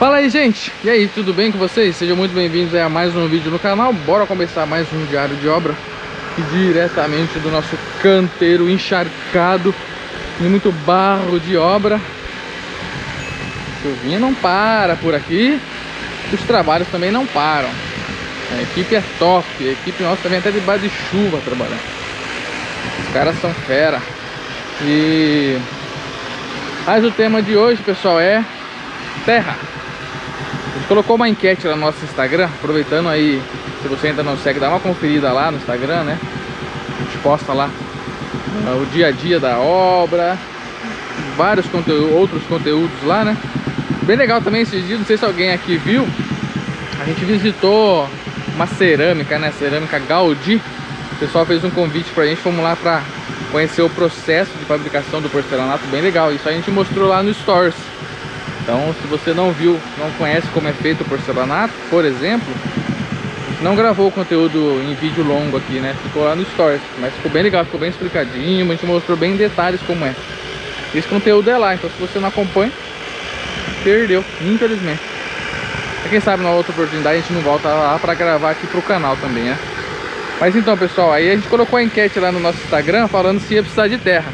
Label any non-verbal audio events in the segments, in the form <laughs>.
Fala aí, gente! E aí, tudo bem com vocês? Sejam muito bem-vindos a mais um vídeo no canal. Bora começar mais um diário de obra diretamente do nosso canteiro encharcado e muito barro de obra. A chuvinha não para por aqui, os trabalhos também não param. A equipe é top, a equipe nossa também até debaixo de chuva trabalhando. Os caras são fera. E... Mas o tema de hoje, pessoal, é terra. Colocou uma enquete lá no nosso Instagram, aproveitando aí, se você ainda não segue, dá uma conferida lá no Instagram, né? A gente posta lá uh, o dia a dia da obra, vários conteúdos, outros conteúdos lá, né? Bem legal também esses dias, não sei se alguém aqui viu, a gente visitou uma cerâmica, né? Cerâmica Gaudi. O pessoal fez um convite pra gente, fomos lá pra conhecer o processo de fabricação do porcelanato, bem legal. Isso a gente mostrou lá no Stores. Então, se você não viu, não conhece como é feito o porcelanato, por exemplo, não gravou o conteúdo em vídeo longo aqui, né? Ficou lá no Stories, mas ficou bem legal, ficou bem explicadinho, a gente mostrou bem em detalhes como é. Esse conteúdo é lá, então se você não acompanha, perdeu, infelizmente. quem sabe na outra oportunidade a gente não volta lá para gravar aqui pro canal também, né? Mas então, pessoal, aí a gente colocou a enquete lá no nosso Instagram falando se ia precisar de terra.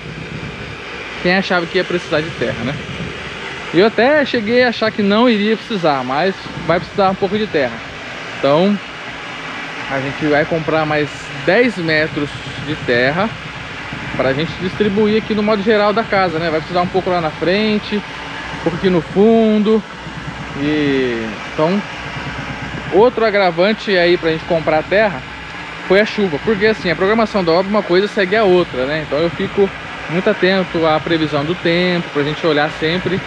Quem achava que ia precisar de terra, né? Eu até cheguei a achar que não iria precisar, mas vai precisar um pouco de terra. Então, a gente vai comprar mais 10 metros de terra para a gente distribuir aqui no modo geral da casa, né? Vai precisar um pouco lá na frente, um pouco aqui no fundo. E então, outro agravante aí para a gente comprar terra foi a chuva, porque assim, a programação da obra uma coisa segue a outra, né? Então eu fico muito atento à previsão do tempo, para a gente olhar sempre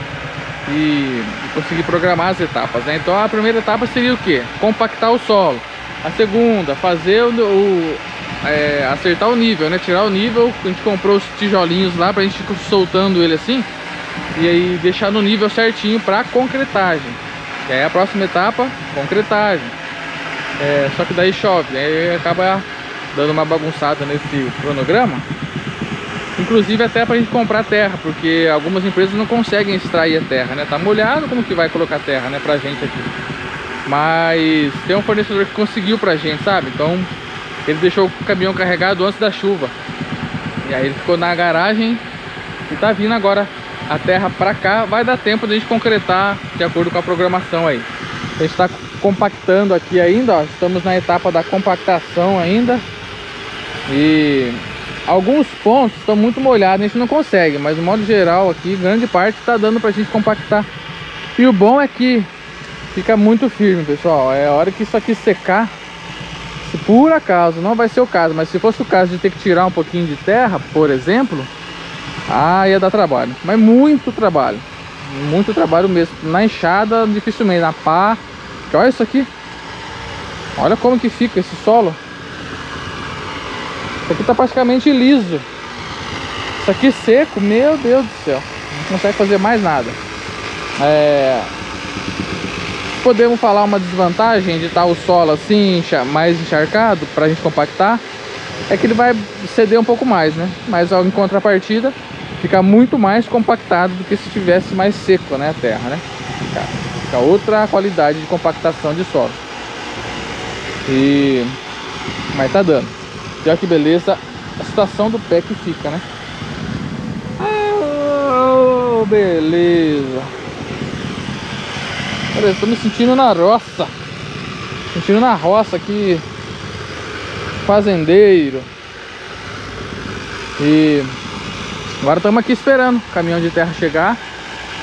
e, conseguir programar as etapas, né? Então a primeira etapa seria o que? Compactar o solo. A segunda, fazer o, o é, acertar o nível, né? Tirar o nível, a gente comprou os tijolinhos lá pra gente ir soltando ele assim e aí deixar no nível certinho para concretagem. E aí a próxima etapa, concretagem. É, só que daí chove, aí acaba dando uma bagunçada nesse cronograma. Inclusive até para a gente comprar terra, porque algumas empresas não conseguem extrair a terra, né? Tá molhado, como que vai colocar terra, né, pra gente aqui? Mas tem um fornecedor que conseguiu pra gente, sabe? Então ele deixou o caminhão carregado antes da chuva. E aí ele ficou na garagem e tá vindo agora a terra pra cá. Vai dar tempo de a gente concretar de acordo com a programação aí. A gente tá compactando aqui ainda, ó. Estamos na etapa da compactação ainda. E Alguns pontos estão muito molhados, a gente não consegue, mas no modo geral aqui, grande parte está dando para a gente compactar. E o bom é que fica muito firme, pessoal. É a hora que isso aqui secar, se por acaso, não vai ser o caso, mas se fosse o caso de ter que tirar um pouquinho de terra, por exemplo, ah, ia dar trabalho. Mas muito trabalho. Muito trabalho mesmo. Na enxada, dificilmente. Na pá. Olha isso aqui. Olha como que fica esse solo. Isso aqui tá praticamente liso. Isso aqui seco, meu Deus do céu. Não consegue fazer mais nada. É... Podemos falar uma desvantagem de estar o solo assim, mais encharcado, para a gente compactar, é que ele vai ceder um pouco mais, né? Mas em contrapartida, fica muito mais compactado do que se tivesse mais seco, né? A terra, né? Fica, fica outra qualidade de compactação de solo. E... Mas tá dando. Olha que beleza a situação do pé que fica, né? Oh, beleza. Olha, estou me sentindo na roça. Sentindo na roça aqui. Fazendeiro. E agora estamos aqui esperando o caminhão de terra chegar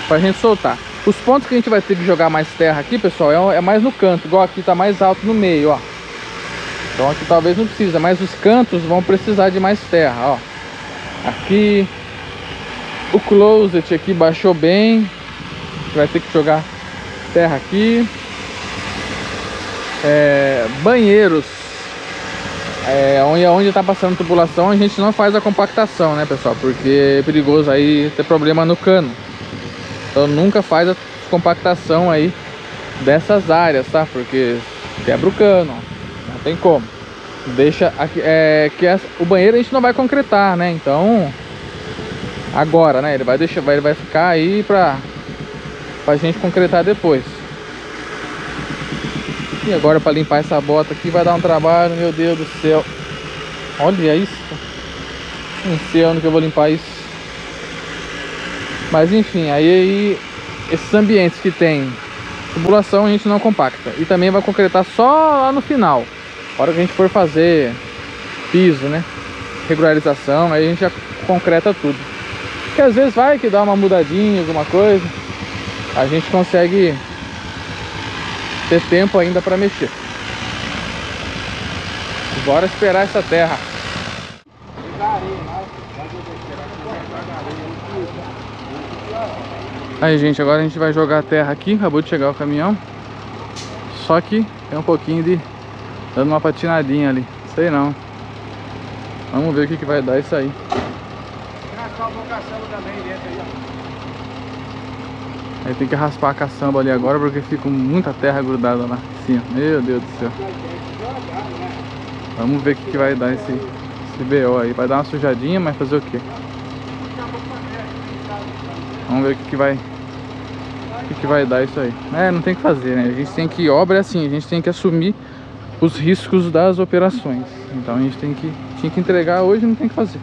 para a gente soltar. Os pontos que a gente vai ter que jogar mais terra aqui, pessoal, é, é mais no canto. Igual aqui tá mais alto no meio, ó. Então aqui talvez não precisa, mas os cantos vão precisar de mais terra, ó. Aqui o closet aqui baixou bem. Vai ter que jogar terra aqui. É, banheiros. É, onde, onde tá passando tubulação, a gente não faz a compactação, né, pessoal? Porque é perigoso aí ter problema no cano. Então nunca faz a compactação aí dessas áreas, tá? Porque quebra o cano, tem como. Deixa aqui, é, que o banheiro a gente não vai concretar, né? Então, agora, né? Ele vai deixar, vai, ele vai ficar aí pra, pra gente concretar depois. E agora para limpar essa bota aqui vai dar um trabalho, meu Deus do céu. Olha isso. Não onde que eu vou limpar isso. Mas enfim, aí, aí esses ambientes que tem tubulação a gente não compacta. E também vai concretar só lá no final. Hora que a gente for fazer piso, né? Regularização, aí a gente já concreta tudo. Porque às vezes vai que dá uma mudadinha, alguma coisa. A gente consegue ter tempo ainda para mexer. Bora esperar essa terra. Aí, gente, agora a gente vai jogar a terra aqui. Acabou de chegar o caminhão. Só que tem um pouquinho de... Dando uma patinadinha ali. Sei não. Vamos ver o que, que vai dar isso aí. Aí tem que raspar a caçamba ali agora porque fica muita terra grudada lá em cima. Meu Deus do céu. Vamos ver o que, que vai dar esse, esse BO aí. Vai dar uma sujadinha, mas fazer o quê? Vamos ver o que, que vai o que, que vai dar isso aí. É, não tem que fazer, né? A gente tem que, obra é assim, a gente tem que assumir os riscos das operações. Então a gente tem que, tinha que entregar hoje não tem que fazer.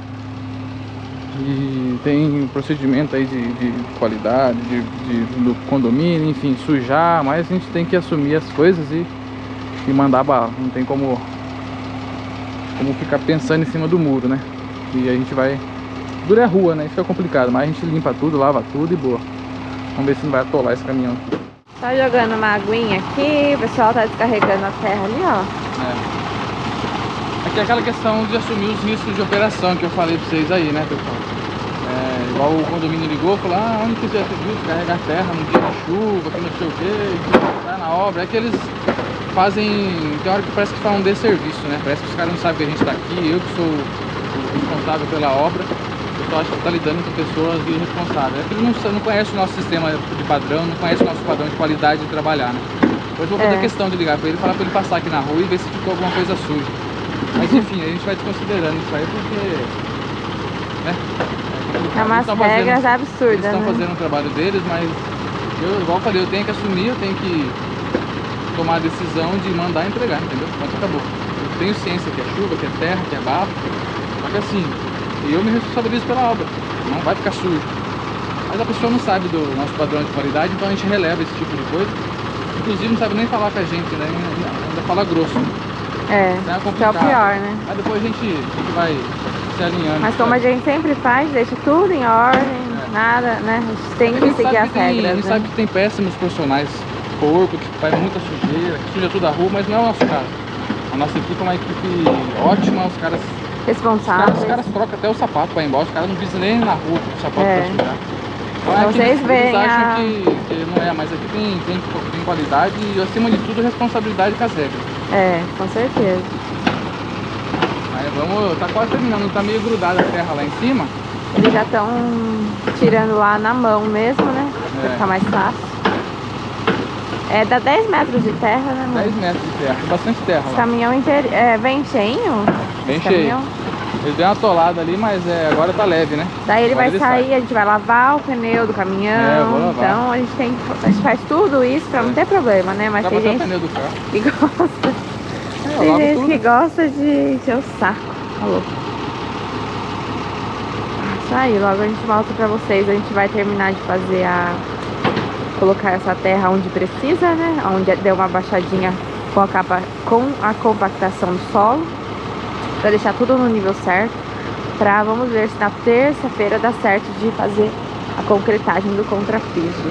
E tem um procedimento aí de, de qualidade, de, de, do condomínio, enfim, sujar, mas a gente tem que assumir as coisas e, e mandar bala. Não tem como, como ficar pensando em cima do muro, né? E a gente vai Dura a rua, né? Isso é complicado, mas a gente limpa tudo, lava tudo e boa. Vamos ver se não vai atolar esse caminhão aqui. Tá jogando uma aguinha aqui, o pessoal tá descarregando a terra ali, ó. É. Aqui é aquela questão de assumir os riscos de operação que eu falei pra vocês aí, né, pessoal? É, igual o condomínio ligou, falou, ah, onde que você viu carregar terra no dia de chuva, que não sei o que, tá na obra. É que eles fazem, tem hora que parece que falam de serviço, né? Parece que os caras não sabem que a gente tá aqui, eu que sou responsável pela obra pessoal acha que está lidando com pessoas irresponsáveis. É que ele não, não conhece o nosso sistema de padrão, não conhece o nosso padrão de qualidade de trabalhar, né? Hoje eu vou fazer é. questão de ligar para ele, falar para ele passar aqui na rua e ver se ficou alguma coisa suja. Mas <laughs> enfim, a gente vai desconsiderando isso aí porque... Né? É, é umas regras fazendo, absurdas, Eles estão né? fazendo o trabalho deles, mas eu, igual eu falei, eu tenho que assumir, eu tenho que tomar a decisão de mandar entregar, entendeu? Pronto, acabou. Eu tenho ciência que é chuva, que é terra, que é barro, só que assim, e eu me responsabilizo pela obra, não vai ficar sujo. Mas a pessoa não sabe do nosso padrão de qualidade, então a gente releva esse tipo de coisa. Inclusive não sabe nem falar com a gente, né? Ainda fala grosso. É, então é que é o pior, né? Aí depois a gente, a gente vai se alinhando. Mas como sabe? a gente sempre faz, deixa tudo em ordem, é. nada, né? A gente tem que seguir as tem, regras. A gente né? sabe que tem péssimos profissionais, porco, que faz muita sujeira, que suja toda a rua, mas não é o nosso caso. A nossa equipe é uma equipe ótima, os caras responsáveis. Os caras, os caras trocam até o sapato para ir embora, os caras não pisam nem na rua com o sapato é. para. Então, é Vocês eles, veem eles acham a... que, que, não é, mas aqui tem, tem, tem qualidade e acima de tudo responsabilidade com as regras. É, com certeza. Aí vamos, tá quase terminando, tá meio grudada a terra lá em cima. Eles já estão tirando lá na mão mesmo, né? Pra é. ficar mais fácil. É, dá 10 metros de terra, né, amor? 10 metros de terra, bastante terra lá. Caminhão inteiro, é, bem cheinho? Bem cheio. Caminhão. Ele deu uma atolada ali, mas é, agora tá leve, né? Daí ele agora vai ele sair, sai. a gente vai lavar o pneu do caminhão. É, vou lavar. Então a gente, tem, a gente faz tudo isso pra é. não ter problema, né? Mas Dá tem gente o pneu do carro. que gosta. É, tem gente tudo. que gosta de encher o saco. Falou. Isso aí, logo a gente volta pra vocês. A gente vai terminar de fazer a... Colocar essa terra onde precisa, né? Onde deu uma baixadinha com a, capa, com a compactação do solo para deixar tudo no nível certo. Pra, vamos ver se na terça-feira dá certo de fazer a concretagem do contrapiso.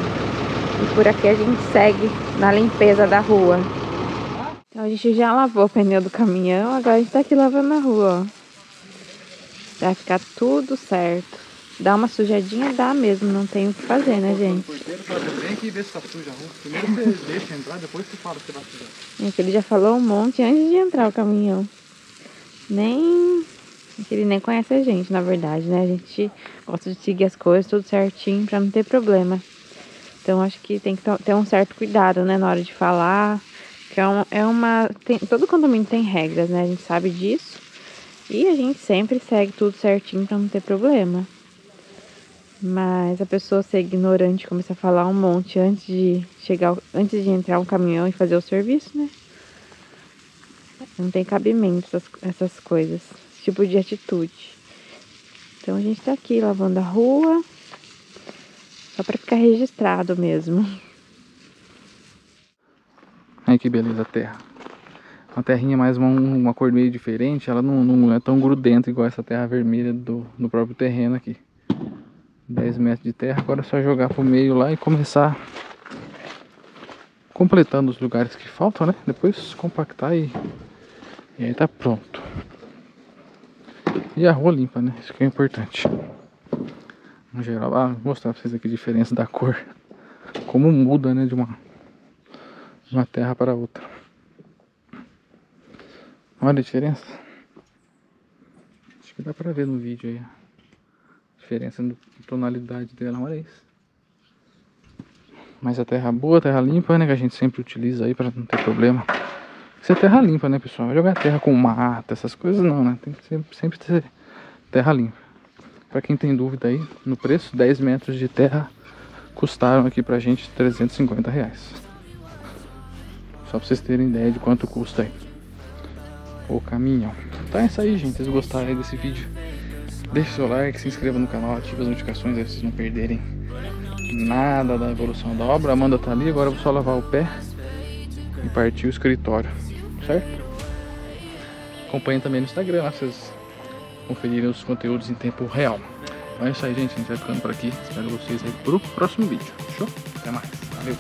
E por aqui a gente segue na limpeza da rua. Então a gente já lavou o pneu do caminhão, agora a gente tá aqui lavando na rua, ó. Vai ficar tudo certo. Dá uma sujadinha, dá mesmo, não tem o que fazer, né, gente? Vem aqui ver se tá suja a rua. Primeiro você <laughs> deixa entrar, depois você fala que vai sujar. Ele já falou um monte antes de entrar o caminhão nem. Ele nem conhece a gente, na verdade, né? A gente gosta de seguir as coisas tudo certinho pra não ter problema. Então acho que tem que ter um certo cuidado, né, na hora de falar. Que é uma. É uma tem, todo condomínio tem regras, né? A gente sabe disso. E a gente sempre segue tudo certinho pra não ter problema. Mas a pessoa ser ignorante começa a falar um monte antes de chegar, antes de entrar um caminhão e fazer o serviço, né? Não tem cabimento essas, essas coisas, esse tipo de atitude. Então a gente tá aqui lavando a rua, só para ficar registrado mesmo. Ai que beleza a terra. Uma terrinha mais uma, uma cor meio diferente, ela não, não é tão grudenta igual essa terra vermelha do, do próprio terreno aqui. 10 metros de terra, agora é só jogar pro meio lá e começar completando os lugares que faltam, né? Depois compactar e, e aí tá pronto. E a rua limpa, né? Isso que é importante. No geral, ah, vou mostrar pra vocês aqui a diferença da cor. Como muda, né? De uma, de uma terra para outra. Olha a diferença. Acho que dá pra ver no vídeo aí. A diferença na tonalidade dela, olha isso. Mas a terra boa, terra limpa, né? Que a gente sempre utiliza aí para não ter problema. Isso é terra limpa, né, pessoal? Jogar terra com mata, essas coisas não, né? Tem que sempre, sempre ter terra limpa. Para quem tem dúvida aí, no preço, 10 metros de terra custaram aqui pra gente 350 reais. Só pra vocês terem ideia de quanto custa aí. O caminhão. Então é isso aí, gente. Vocês gostaram desse vídeo, deixe seu like, se inscreva no canal, ative as notificações aí pra vocês não perderem nada da evolução da obra. A Amanda tá ali, agora eu vou só lavar o pé e partir o escritório, certo? Acompanhe também no Instagram, lá vocês conferirem os conteúdos em tempo real. Então é isso aí, gente. A gente vai ficando por aqui. Espero vocês aí pro próximo vídeo. Show? Até mais. Valeu.